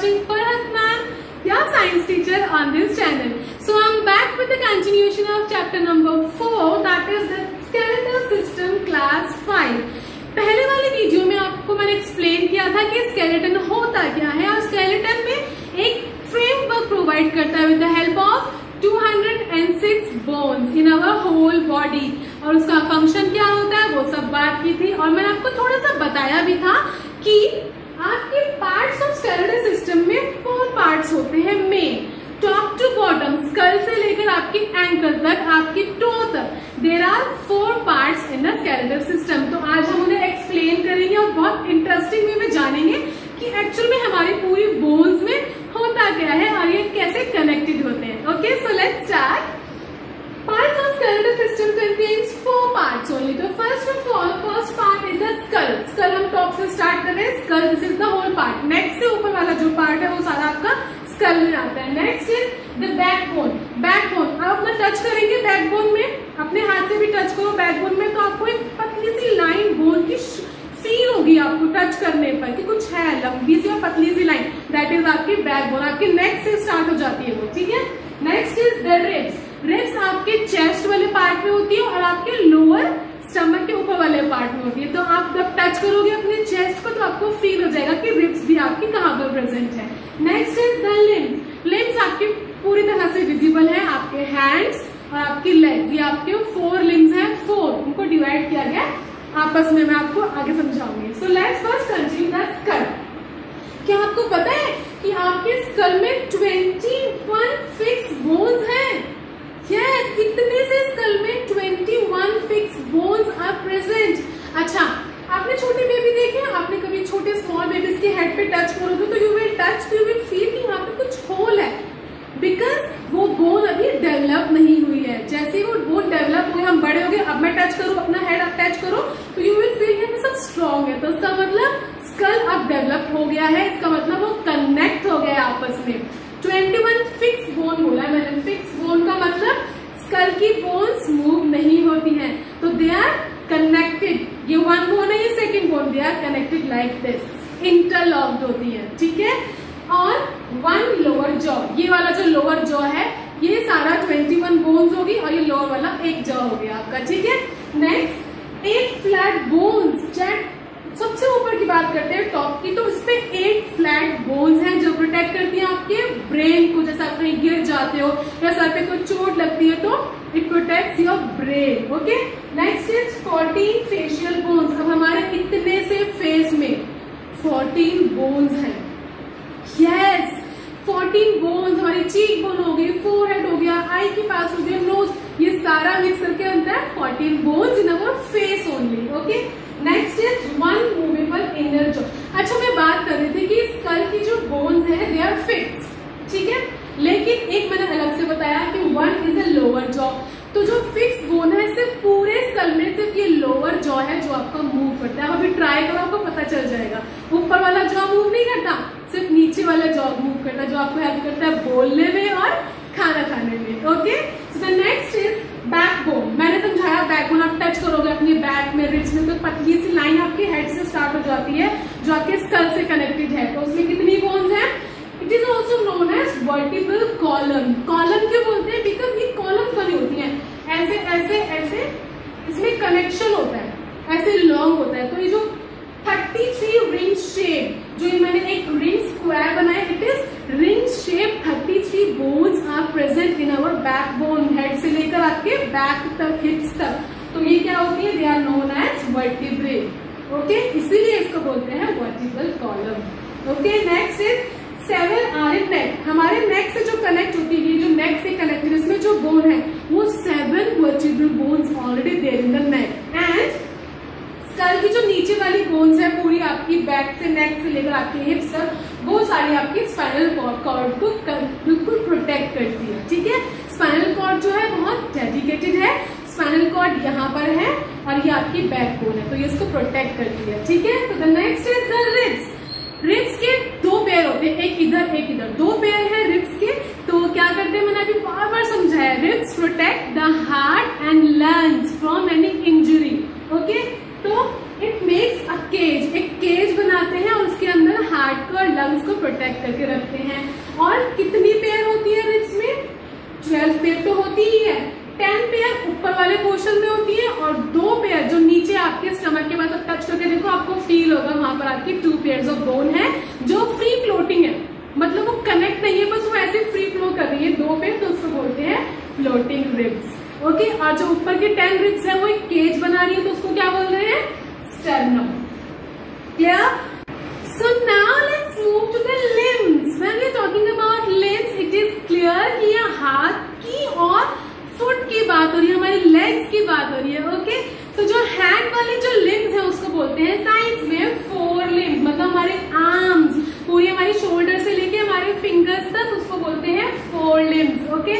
watching Farhat ma'am, your science teacher on this channel. So I'm back with the continuation of chapter number 4 that is the skeletal system class 5. पहले वाले video में आपको मैंने explain किया था कि skeleton होता क्या है और स्केलेटन में एक फ्रेमवर्क प्रोवाइड करता है with the help of 206 bones in our whole body और उसका फ़ंक्शन क्या होता है वो सब बात की थी और मैंने आपको थोड़ा सा बताया भी था कि आपके पार्ट्स ऑफ़ फोर पार्ट्स होते हैं main top to bottom skull से लेकर आपके एंकल तक, आपके टो तक there are four part in the system तो आज हम उन्हें एक्सप्लेन करेंगे और बहुत इंटरेस्टिंग वे में जानेंगे कि एक्चुअल में हमारी पूरी बोन्स में होता क्या है और ये कैसे कनेक्टेड होते हैं okay so let's start Parts of skeletal system contains four parts only. तो first of all, first part is the skull. Skull हम top से हैं. Skull, this is the whole part. Next से ऊपर वाला जो पार्ट है, वो सारा आपका skull में आता है. Next is the backbone. Backbone. आप अपना touch करेंगे backbone में. अपने हाथ से भी touch करो backbone में तो आपको एक पतली सी line bone की फील होगी आपको टच करने पर कि कुछ है, लंबी सी और पतली सी लाइन दैट इज़ आपकी बैकबोन आपके नेक से स्टार्ट हो जाती है वो, ठीक है next is the ribs ribs आपके चेस्ट वाले पार्ट में होती है और आपके लोअर स्टमक के ऊपर वाले पार्ट में होती है तो आप जब टच करोगे अपने चेस्ट को तो आपको फील हो जाएगा कि रिब्स भी आपकी कहाँ पर प्रेजेंट है। Next is the limbs limbs आपके पूरी तरह से विजिबल है, आपके हैंड्स और आपकी लेग्स ये आपके फोर लिम्स हैं फोर उनको डिवाइड किया गया। आपस में मैं आपको आगे समझाऊँगी। So let's first continue the skull क्या आपको पता है कि आपके स्कल में 21 फिक्स बोन्स हैं? यस इतने से स्कल में 21 फिक्स बोन्स आर प्रेजेंट अच्छा आपने छोटे बेबी छोटे स्मॉल बेबीज के हेड पे टच करोगे तो you will touch you will feel कि वहाँ पे कुछ होल है। बिकॉज़ वो बोन अभी डेवलप नहीं हुई है। जैसे ही वो बोन डेवलप हुई हम बड़े हो गए, अब मैं टच करूँ, अपना हेड अब टच करो तो यू विल फील कि सब स्ट्रॉन्ग है। तो इसका मतलब स्कल अब डेवलप हो गया है। इसका मतलब वो कनेक्ट हो गया आपस में। 21 फिक्स बोन बोला है। मैंने फिक्स बोन का मतलब स्कल की बोन्स मूव नहीं होती हैं। तो दे आर कनेक्टेड ये वन बोन है, ये second bone they are connected like this interlocked होती है, ठीक है? और वन लोअर जॉ ये वाला जो लोअर जॉ है, ये सारा 21 बोन्स होगी और ये लोअर वाला एक जॉ हो गया आपका, ठीक है? नेक्स्ट एक फ्लैट बोन्स चेक सबसे ऊपर की बात करते हैं टॉप की तो पे एट फ्लैट बोन्स हैं जो प्रोटेक्ट करती हैं आपके ब्रेन को। जैसे आप कहीं गिर जाते हो या सर पे कोई चोट लगती है तो it protects your brain okay next is 14 facial bones अब हमारे इतने से फेस में 14 बोन्स हैं? यस फोर्टीन बोन्स हमारी चीक बोन हो गई फोर हेड हो गया आई के पास हो गया नोज़ ये सारा मिक्स करके बनता है? Fourteen bones in our face only okay next is one movable inner jaw अच्छा मैं बात कर रही थी कि स्कल की जो बोन्स है दे आर फिक्स ठीक है लेकिन एक मैंने अलग से बताया कि one is a lower jaw तो जो फिक्स बोन है, सिर्फ़ पूरे स्कल में सिर्फ़ ये लोअर जॉ है जो आपका मूव करता है। अभी ट्राई करो, आपको पता चल जाएगा। ऊपर वाला जॉ मूव नहीं करता, सिर्फ़ नीचे वाला जॉ मूव करता है, जो आपको हेल्प करता है बोलने में और खाना खाने में। Okay so next is backbone मैंने समझाया बैकबोन आप टच करोगे अपने बैक में रिब्स में तो पतली सी लाइन आपके हेड से स्टार्ट हो जाती है, जो आपके स्कल से कनेक्टेड है। तो उसमें कितनी बोन्स हैं? It is also known as vertebral column column क्यों बोलते हैं बिकॉज़ ये कॉलम बनी होती है ऐसे ऐसे ऐसे इसमें कनेक्शन होता है, ऐसे लॉन्ग होता है। तो ये जो 33 रिंग शेप जो ये मैंने एक रिंग स्क्वायर बनाया it is ring shape 33 bones are present in our backbone head से लेकर आपके बैक तक हिप्स तक। तो ये क्या होती है? They are known as vertebrae okay इसीलिए इसको बोलते हैं vertebral column okay next is seven are in neck हमारे नेक से जो कनेक्ट होती है, जो नेक से कनेक्टेड इसमें जो बोन है, वो seven vertebral bones already there in the neck and skull की जो नीचे वाली बोन्स है, पूरी आपकी बैक से नेक से लेकर आपके हिप्स तक, वो सारी आपकी स्पाइनल कॉर्ड को बिल्कुल प्रोटेक्ट करती है, ठीक है? स्पाइनल कॉर्ड जो है, बहुत डेडिकेटेड है। स्पाइनल कॉर्ड यहाँ पर है और ये आपकी बैक बोन है तो ये इसको प्रोटेक्ट करती है, ठीक है? तो the next is the ribs ribs के पेयर होते हैं, एक इधर एक इधर। दो पेयर है रिब्स के तो क्या करते हैं मैंने अभी बार बार समझाया ribs protect the heart and lungs from any injury okay तो इट मेक्स अ केज एक केज बनाते हैं और उसके अंदर हार्ट को और लंग्स को प्रोटेक्ट करके रखते हैं। और कितनी पेयर होती है रिब्स में? ट्वेल्व पेयर तो होती ही है। टेन पेयर ऊपर वाले पोर्शन में होती है और दो पेयर जो नीचे आपके स्टमक के पास टच करके देखो, आपको फील होगा, वहाँ पर आपकी टू पेयर ऑफ़ बोन है। फ्लोटिंग है। मतलब वो कनेक्ट नहीं है, बस वो ऐसे फ्री फ्लो कर रही है। दो पेयर तो उसको बोलते हैं फ्लोटिंग रिब्स ओके और जो ऊपर के टेन रिब्स है, वो एक केज बना रही है तो उसको क्या बोल रहे हैं? Sternum clear so now let's move to the limbs when we talking about limbs it is clear कि ये हाथ की और फुट की बात हो रही है, हमारी लेग्स की बात हो रही है ओके okay? तो जो हैंड वाले जो लिम्स है, उसको बोलते हैं साइंस में फोर लिम्स मतलब हमारे आर्म्स पूरी हमारी शोल्डर से लेके हमारे फिंगर्स तक उसको बोलते हैं लिम्स ओके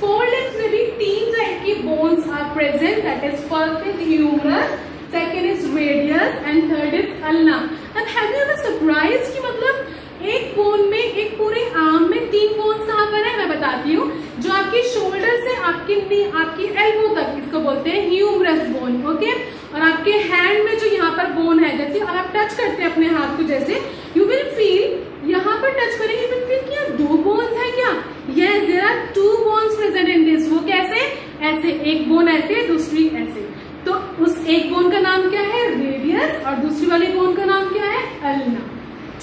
फोर लिम्स में भी तीन टाइप की bones are present that is first is humerus second is radius and third is ulna अब हैव यू एवर सरप्राइज़ कि मतलब एक बोन में, एक पूरे आर्म में तीन बोन्स कहाँ पर है? मैं बताती हूँ। जो आपकी शोल्डर से आपकी नी आपकी एल्बो तक, इसको बोलते हैं ह्यूमरस बोन ओके और आपके हैंड में जो यहाँ पर बोन है, जैसे और आप टच करते हैं अपने हाथ को, जैसे यू विल फील यहाँ पर टच करेंगे विल फील क्या दो बोन्स है क्या yes there are two bones present in this वो कैसे ऐसे एक बोन ऐसे दूसरी ऐसे तो उस एक बोन का नाम क्या है रेडियस और दूसरी वाली बोन का नाम क्या है अल्ना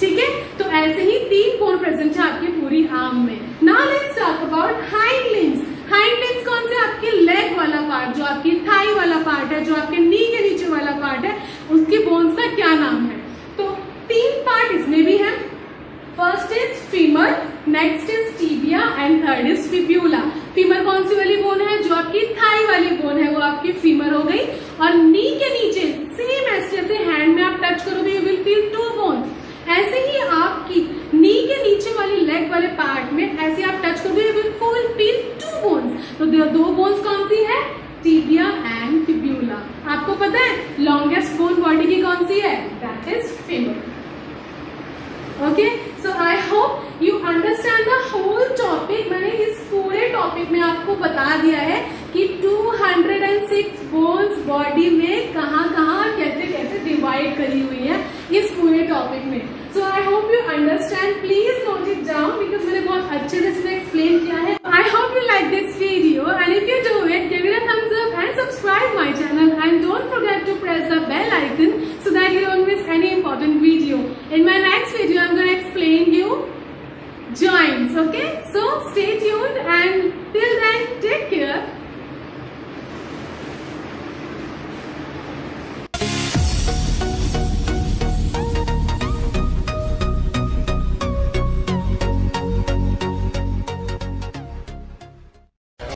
ठीक है तो ऐसे ही तीन बोन प्रेजेंट है आपकी पूरी आर्म में now let's talk about hind limbs hind limbs कौन से आपके लेग वाला पार्ट जो आपकी थाई वाला पार्ट है जो आपके नी के नीचे वाला पार्ट है उसकी बोन्स का क्या नाम है तो तीन पार्ट इसमें भी है first is femur next is tibia is fibula femur कौन सी वाली बोन है? जो आपकी थाई वाली बोन है, वो आपकी फीमर हो गई। और नी के नीचे सेम ऐसे जैसे हैंड में आप टच करोगे you will feel two bones ऐसे ही आपकी नी के नीचे वाली लेग वाले पार्ट में, ऐसे आप टच करोगे you will full feel two bones तो दो बोन्स कौन सी है? टीबिया एंड फिब्यूला आपको पता है लॉन्गेस्ट बोन बॉडी की कौन सी है? दैट इज़ आपको बता दिया है कि 206 बोन्स बॉडी में कहा और कैसे कैसे डिवाइड करी हुई है इस पूरे टॉपिक में। So I hope you understand please note it down because मैंने बहुत अच्छे से इसमें एक्सप्लेन किया है। आई होप यू लाइक